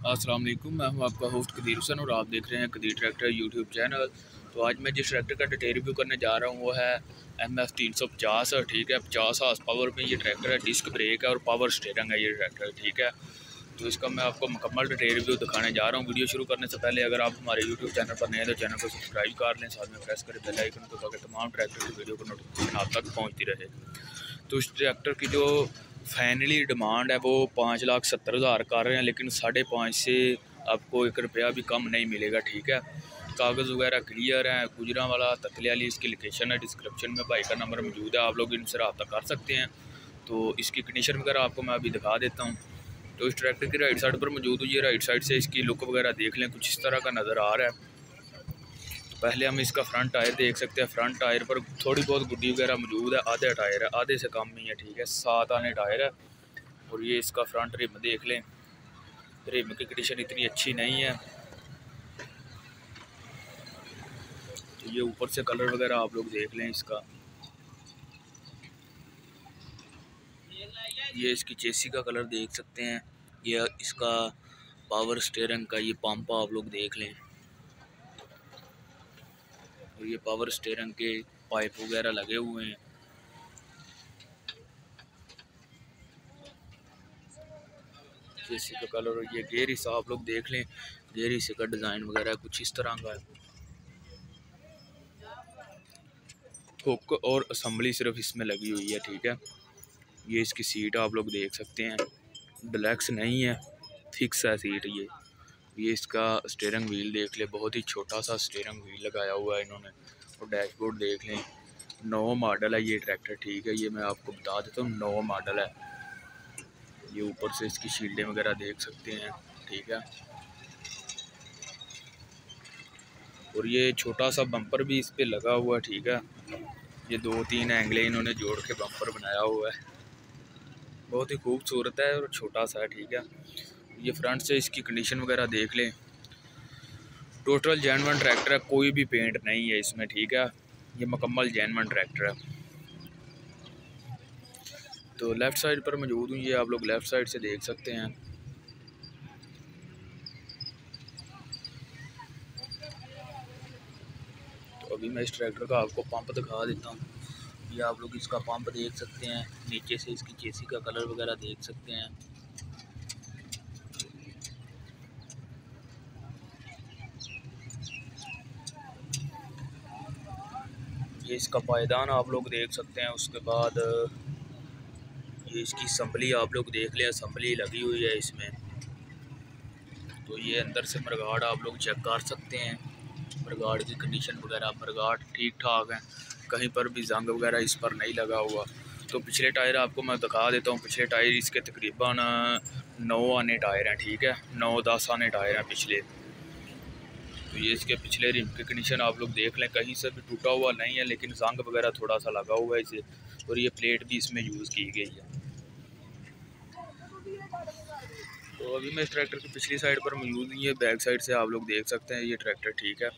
वालेकुम, मैं हूँ आपका होस्ट कदीर हुसैन और आप देख रहे हैं कदीर ट्रैक्टर यूट्यूब चैनल तो आज मैं जिस ट्रैक्टर का डिटेल रिव्यू करने जा रहा हूँ, वो है एम एफ़ तीन सौ पचास, ठीक है? पचास हाथ पावर में ये ट्रैक्टर है डिस्क ब्रेक है और पावर स्टेयरिंग है ये ट्रैक्टर ठीक है? तो इसका मैं आपको मुकम्मल डिटेल रिव्यू दिखाने जा रहा हूँ। वीडियो शुरू करने से पहले अगर आप हमारे यूट्यूब चैनल पर नए हैं तो चैनल को सब्सक्राइब कर लें, साथ में प्रेस करें बेल आइकन को ताकि तमाम ट्रैक्टर की वीडियो को नोटिफिकेशन आप तक पहुँचती रहे। तो इस ट्रैक्टर की जो फाइनली डिमांड है वो पाँच लाख सत्तर हज़ार कर रहे हैं, लेकिन साढ़े पाँच से आपको एक रुपया भी कम नहीं मिलेगा, ठीक है? कागज़ वगैरह क्लियर हैं गुजरा वाला तकलियाली इसकी लोकेशन है डिस्क्रिप्शन में भाई का नंबर मौजूद है, आप लोग इनसे रब्ता कर सकते हैं। तो इसकी कंडीशन वगैरह आपको मैं अभी दिखा देता हूँ। तो इस ट्रैक्टर की राइट साइड पर मौजूद हुई है राइट साइड से इसकी लुक वगैरह देख लें, कुछ इस तरह का नज़र आ रहा है। पहले हम इसका फ्रंट टायर देख सकते हैं। फ्रंट टायर पर थोड़ी बहुत गुड्डी वगैरह मौजूद है। आधे टायर है, आधे से कम नहीं है, ठीक है। सात आने टायर है। और ये इसका फ्रंट रिम देख लें। रिम की कंडीशन इतनी अच्छी नहीं है। तो ये ऊपर से कलर वगैरह आप लोग देख लें इसका। ये इसकी चेसी का कलर देख सकते हैं। ये इसका पावर स्टेयरिंग का ये पंप आप लोग देख लें। ये पावर स्टेयरिंग के पाइप वगैरह लगे हुए हैं। जैसे का कलर और ये गेरी सा आप लोग देख लें। गेरी से का डिज़ाइन वगैरह कुछ इस तरह का है। हुक और असम्बली सिर्फ़ इसमें लगी हुई है, ठीक है? ये इसकी सीट आप लोग देख सकते हैं। ब्लैक्स नहीं है फिक्स है सीट ये। ये इसका स्टेयरिंग व्हील देख ले, बहुत ही छोटा सा स्टेयरिंग व्हील लगाया हुआ है इन्होंने, और डैशबोर्ड देख लें, नौ मॉडल है ये ट्रैक्टर ठीक है, ये मैं आपको बता देता हूँ, नौ मॉडल है। ये ऊपर से इसकी शील्डें वगैरह देख सकते हैं, ठीक है। और ये छोटा सा बम्पर भी इस पर लगा हुआ है, ठीक है। ये दो तीन एंगले इन्होंने जोड़ के बम्पर बनाया हुआ है। बहुत ही खूबसूरत है और छोटा सा है, ठीक है। ये फ्रंट से इसकी कंडीशन वगैरह देख लें। टोटल जैनवन ट्रैक्टर है, कोई भी पेंट नहीं है इसमें, ठीक है? ये मुकम्मल जैनवन ट्रैक्टर है। तो लेफ़्ट साइड पर मौजूद हूँ, ये आप लोग लेफ़्ट साइड से देख सकते हैं। तो अभी मैं इस ट्रैक्टर का आपको पंप दिखा देता हूँ। ये आप लोग इसका पंप देख सकते हैं, नीचे से इसकी चेसी का कलर वगैरह देख सकते हैं। ये इसका पायदान आप लोग देख सकते हैं, उसके बाद, ये इसकी असम्बली आप लोग देख लें असम्बली लगी हुई है इसमें। तो ये अंदर से मरगाड़ आप लोग चेक कर सकते हैं। मरगाड़ की कंडीशन वगैरह मरगाड़ ठीक ठाक है। कहीं पर भी जंग वगैरह इस पर नहीं लगा हुआ। तो पिछले टायर आपको मैं दिखा देता हूँ, पिछले टायर इसके तकरीबन नौ आने टायर हैं, ठीक है? नौ दस आने टायर हैं पिछले। तो ये इसके पिछले रिम की कंडीशन आप लोग देख लें, कहीं से भी टूटा हुआ नहीं है, लेकिन जंग वगैरह थोड़ा सा लगा हुआ है इसे, और ये प्लेट भी इसमें यूज़ की गई है। तो अभी मैं इस ट्रैक्टर की पिछली साइड पर मौजूद नहीं है बैक साइड से आप लोग देख सकते हैं, ये ट्रैक्टर ठीक है।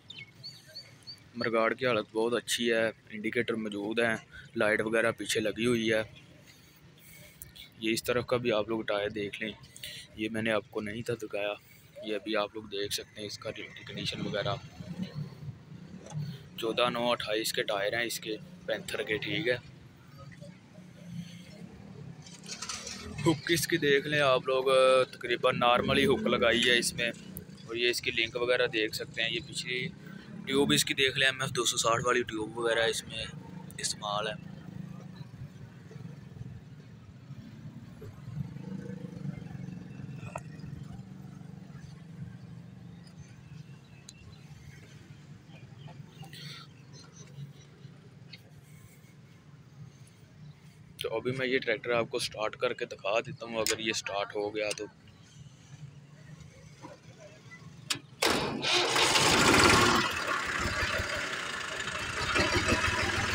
मरगाड़ की हालत बहुत अच्छी है इंडिकेटर मौजूद हैं लाइट वगैरह पीछे लगी हुई है। ये इस तरफ़ का भी आप लोग टायर देख लें, ये मैंने आपको नहीं था दिखाया। ये अभी आप लोग देख सकते हैं इसका कंडीशन वगैरह। चौदह, नौ, अट्ठाईस के टायर हैं इसके, पैंथर के, ठीक है। हुक इसकी देख लें आप लोग, तकरीबन नॉर्मली हुक लगाई है इसमें। और ये इसकी लिंक वगैरह देख सकते हैं, ये पिछली ट्यूब इसकी देख लें, एम एफ़ दो सौ साठ वाली ट्यूब वगैरह इसमें इस्तेमाल है। तो अभी मैं ये ट्रैक्टर आपको स्टार्ट करके दिखा देता हूँ, अगर ये स्टार्ट हो गया तो।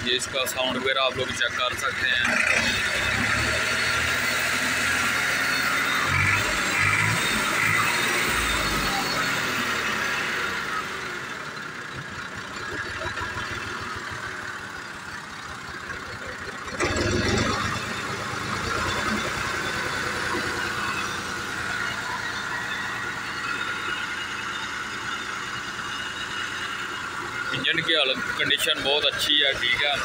ये इसका साउंड वगैरह आप लोग चेक कर सकते हैं। इंजन की हालत कंडीशन बहुत अच्छी है, ठीक है।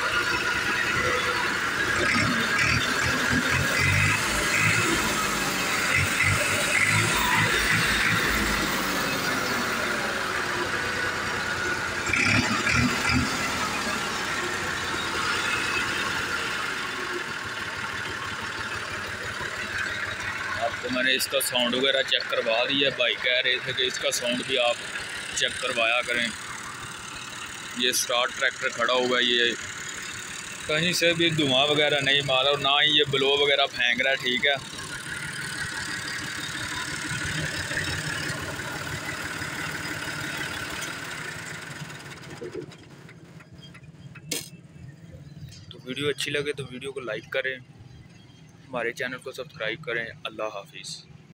आपको मैंने इसका साउंड वगैरह चेक करवा दिया भाई कह रहे थे कि इसका साउंड भी आप चेक करवाया करें। ये स्टार्ट ट्रैक्टर खड़ा हुआ है, ये कहीं से भी धुआँ वगैरह नहीं मारा और ना ही ये ब्लो वगैरह फेंक रहा है, ठीक है? तो वीडियो अच्छी लगे तो वीडियो को लाइक करें, हमारे चैनल को सब्सक्राइब करें, अल्लाह हाफिज़।